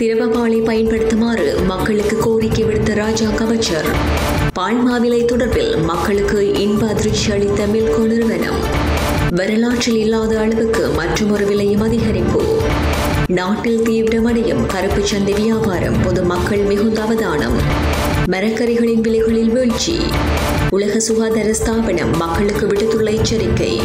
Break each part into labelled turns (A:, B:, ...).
A: திரவபாலை பயன்படுத்துமாறு மக்களுக்கு கோரிக்கை விடுத்த ராஜா கவச்சர். பால்மாவிலை தொடர்பில் மக்களுக்கு இன்ப அதிர்ச்சி அளித்த மில்கோ நிறுவனம் வரலாற்றில் இல்லாத அளவுக்கு மற்றொரு விலையும் அதிகரிப்பு. நாட்டில் தீவிரமடையும் கருப்பு சந்தை வியாபாரம் பொதுமக்கள் மிகுந்த அவதானம். மரக்கறிகளின் விலைகளில் வீழ்ச்சி. உலக சுகாதார ஸ்தாபனம் மக்களுக்கு விடுத்துள்ள எச்சரிக்கை.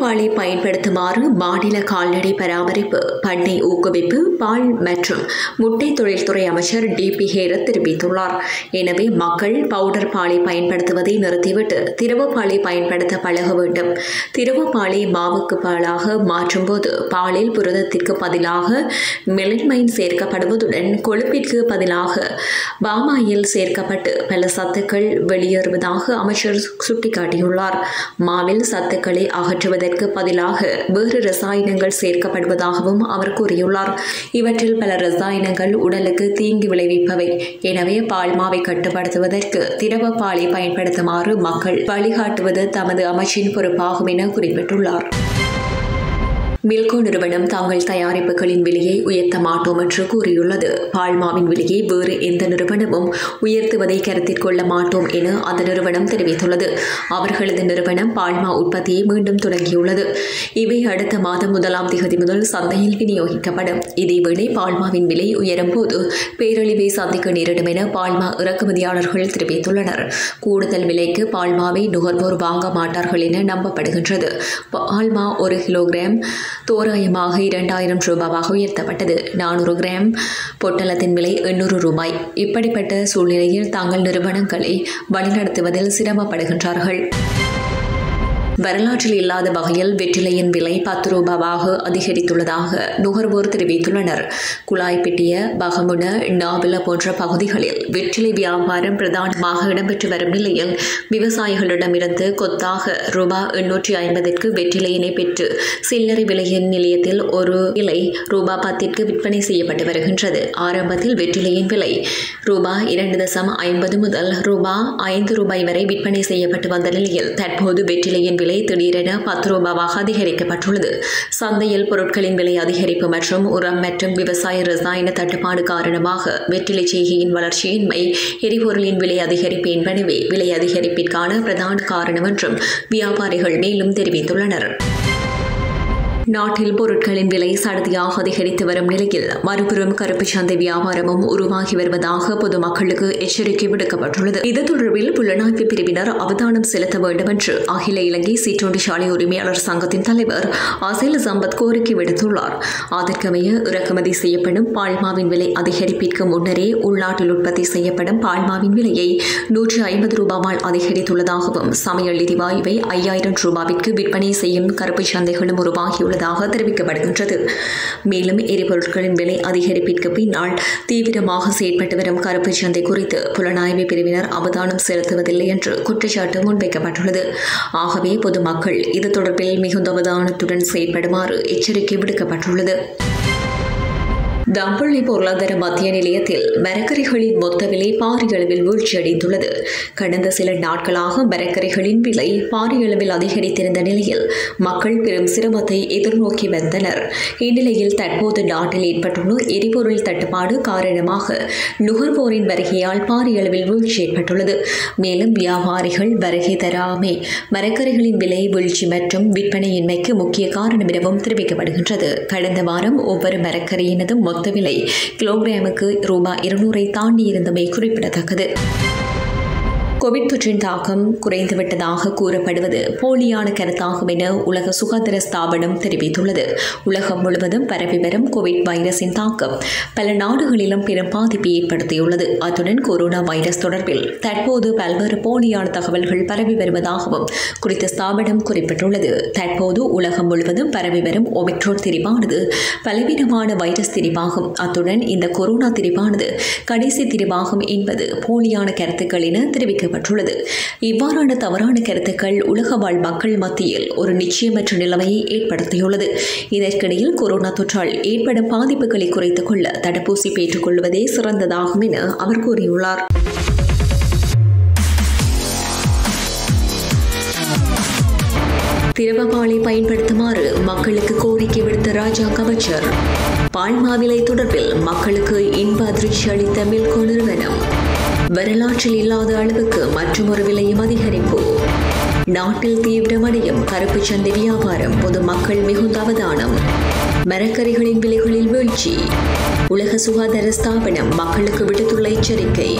A: திரவுப்பாலை பயன்படுத்துமாறு மாநில கால்நடை பராமரிப்பு பண்ணை ஊக்குவிப்பு பால் மற்றும் முட்டை தொழில்துறை அமைச்சர் டி. பி. ஹேரத் தெரிவித்துள்ளார். எனவே மக்கள் பவுடர் பாலை பயன்படுத்துவதை நிறுத்திவிட்டு திரவப்பாலை பயன்படுத்த பழக வேண்டும். திரவப்பாலை மாவுக்கு பாலாக மாற்றும்போது பாலில் புரதத்திற்கு பதிலாக மெலன்மைன் சேர்க்கப்படுவதுடன் கொழுப்பிற்கு பதிலாக பாமாயில் சேர்க்கப்பட்டு பல சத்துக்கள் வெளியேறுவதாக அமைச்சர் சுட்டிக்காட்டியுள்ளார். மாவில் சத்துக்களை அகற்றுவதற்கு பதிலாக வேறு ரசாயனங்கள் சேர்க்கப்படுவதாகவும் அவர் கூறியுள்ளார். இவற்றில் பல ரசாயனங்கள் உடலுக்கு தீங்கு விளைவிப்பவை. எனவே பால்மாவை கட்டுப்படுத்துவதற்கு திரவ பாலை பயன்படுத்துமாறு மக்கள் வழிகாட்டுவது தமது அமைச்சின் பொறுப்பாகும் என குறிப்பிட்டுள்ளார். மில்கோ நிறுவனம் தாங்கள் தயாரிப்புகளின் விலையை உயர்த்த மாட்டோம் என்று கூறியுள்ளது. பால்மாவின் விலையை வேறு எந்த நிறுவனமும் உயர்த்துவதை கருத்தில் கொள்ள மாட்டோம் என அந்த நிறுவனம் தெரிவித்துள்ளது. அவர்களது நிறுவனம் பால்மா உற்பத்தியை மீண்டும் தொடங்கியுள்ளது. இவை அடுத்த மாதம் முதலாம் தேதி முதல் சந்தையில் விநியோகிக்கப்படும். இதேவேளை பால்மாவின் விலை உயரும் போது பேரழிவை சந்திக்க நேரிடும் என பால்மா இறக்குமதியாளர்கள் தெரிவித்துள்ளனர். கூடுதல் விலைக்கு பால்மாவை நுகர்வோர் வாங்க மாட்டார்கள் என நம்பப்படுகின்றது. பால்மா ஒரு கிலோகிராம் தோராயமாக இரண்டாயிரம் ரூபாவாக உயர்த்தப்பட்டது. நானூறு கிராம் பொட்டலத்தின் விலை எண்ணூறு ரூபாய். இப்படிப்பட்ட சூழ்நிலையில் தாங்கள் நிறுவனங்களை வழிநடத்துவதில் சிரமப்படுகின்றார்கள். வரலாற்றில் இல்லாத வகையில் வெற்றிலையின் விலை பத்து ரூபாவாக அதிகரித்துள்ளதாக நுகர்வோர் தெரிவித்துள்ளனர். குழாய்பெட்டிய பகமுன நாவல போன்ற பகுதிகளில் வெற்றிலை வியாபாரம் பிரதானமாக இடம்பெற்று வரும் நிலையில் விவசாயிகளிடமிருந்து கொத்தாக ரூபாய் எண்ணூற்றி ஐம்பதிற்கு வெற்றிலையினை பெற்று சில்லறை விலையின் நிலையத்தில் ஒரு விலை ரூபாய் பத்திற்கு விற்பனை செய்யப்பட்டு வருகின்றது. ஆரம்பத்தில் வெற்றிலையின் விலை ரூபாய் இரண்டு தசம் ஐம்பது முதல் ரூபாய் ஐந்து ரூபாய் வரை விற்பனை செய்யப்பட்டு வந்த நிலையில் தற்போது வெற்றிலையின் விலை திடீரென பத்து ரூபாவாக அதிகரிக்கப்பட்டுள்ளது. சந்தையில் பொருட்களின் விலை அதிகரிப்பு மற்றும் உரம் மற்றும் விவசாய ரசாயன தட்டுப்பாடு காரணமாக வெற்றிலை செய்கையின் வளர்ச்சியின்மை எரிபொருளின் விலை அதிகரிப்பு என்பனவே விலை அதிகரிப்பிற்கான பிரதான காரணம் என்றும் வியாபாரிகள் மேலும் தெரிவித்துள்ளனர். நாட்டில் பொருட்களின் விலை சடதியாக அதிகரித்து வரும் நிலையில் மறுபுறம் கருப்பு சந்தை வியாபாரமும் உருவாகி வருவதாக பொதுமக்களுக்கு எச்சரிக்கை விடுக்கப்பட்டுள்ளது. இது தொடர்பில் புலனாய்வு பிரிவினர் அவதானம் செலுத்த வேண்டும் என்று அகில இலங்கை சீற்றொண்டிச்சாலை உரிமையாளர் சங்கத்தின் தலைவர் அசில் சம்பத் கோரிக்கை விடுத்துள்ளார். அதற்கமைய இறக்குமதி செய்யப்படும் பால்மாவின் விலை அதிகரிப்பிற்கு முன்னரே உள்நாட்டில் உற்பத்தி செய்யப்படும் பால்மாவின் விலையை நூற்றி ஐம்பது ரூபாவால் அதிகரித்துள்ளதாகவும் சமையல் எரிவாயுவை ஐயாயிரம் ரூபாவிற்கு விற்பனை செய்யும் கருப்பு சந்தைகளும் உருவாகியுள்ளது உள்ளதாக தெரிவிக்கப்படுகின்றது. மேலும் எரிபொருட்களின் விலை அதிகரிப்பிற்கு பின்னால் தீவிரமாக செயற்பட்டு வரும் கருப்பு சந்தை குறித்து புலனாய்வு பிரிவினர் அவதானம் செலுத்துவதில்லை என்று குற்றச்சாட்டு முன்வைக்கப்பட்டுள்ளது. ஆகவே பொதுமக்கள் இது தொடர்பில் மிகுந்த அவதானத்துடன் செயற்படுமாறு எச்சரிக்கை விடுக்கப்பட்டுள்ளது. தம்பள்ளி பொருளாதார மத்திய நிலையத்தில் மரக்கறிகளின் மொத்த விலை பாரிய அளவில் வீழ்ச்சியடைந்துள்ளது. கடந்த சில நாட்களாக மரக்கறிகளின் விலை பாரிய அளவில் அதிகரித்திருந்த நிலையில் மக்கள் பெரும் சிரமத்தை எதிர்நோக்கி வந்தனர். இந்நிலையில் தற்போது நாட்டில் ஏற்பட்டுள்ள எரிபொருள் தட்டுப்பாடு காரணமாக நுகர்வோரின் வருகையால் பாரிய அளவில் வீழ்ச்சி ஏற்பட்டுள்ளது. மேலும் வியாபாரிகள் வருகை தராமே மரக்கறிகளின் விலை வீழ்ச்சி மற்றும் விற்பனையின்மைக்கு முக்கிய காரணம் எனவும் தெரிவிக்கப்படுகின்றது. கடந்த வாரம் ஒவ்வொரு மரக்கறியினதும் மொத்த விலை. கிலோகிராமுக்கு ரூபாய் இருநூறை தாண்டி இருந்தமை குறிப்பிடத்தக்கது. கோவிட் தொற்றின் தாக்கம் குறைந்துவிட்டதாக கூறப்படுவது போலியான கருத்தாகும் என உலக சுகாதார ஸ்தாபனம் தெரிவித்துள்ளது. உலகம் முழுவதும் பரவி வரும் கோவிட் வைரஸின் தாக்கம் பல நாடுகளிலும் பெரும் பாதிப்பை ஏற்படுத்தியுள்ளது. அத்துடன் கொரோனா வைரஸ் தொடர்பில் தற்போது பல்வேறு போலியான தகவல்கள் பரவி வருவதாகவும் குறித்த ஸ்தாபனம் குறிப்பிட்டுள்ளது. தற்போது உலகம் முழுவதும் பரவி வரும் ஒமிக்ரோன் திரிவானது பலவீனமான வைரஸ் திரிவாகும் அத்துடன் இந்த கொரோனா திரிவானது கடைசி திரிவாகும் என்பது போலியான கருத்துக்கள் என தெரிவிக்க கண்டறியப்பட்டுள்ளது இவ்வாறான தவறான கருத்துக்கள் உலக வாழ் மக்கள் மத்தியில் ஒரு நிச்சயமற்ற நிலைமையை ஏற்படுத்தியுள்ளது. இதற்கிடையில் கொரோனா தொற்றால் ஏற்படும் பாதிப்புகளை குறைத்துக் கொள்ள தடுப்பூசி பெற்றுக்கொள்வதே சிறந்ததாகும் என அவர் கூறியுள்ளார். திரவபாலை பயன்படுத்துமாறு மக்களுக்கு கோரிக்கை விடுத்த ராஜாங்க அமைச்சர் பால்மாவிலை தொடர்பில் மக்களுக்கு இன்ப அதிர்ச்சி அளித்த மில்கோ நிறுவனம். வரலாற்றில் இல்லாத அளவுக்கு மற்றொரு விலையும் அதிகரிப்பு. நாட்டில் தீவிரமடையும் கருப்பு சந்தை வியாபாரம் பொதுமக்கள் மிகுந்த அவதானம். மரக்கறிகளின் விலைகளில் வீழ்ச்சி. உலக சுகாதார ஸ்தாபனம் மக்களுக்கு விடுத்துள்ள எச்சரிக்கை.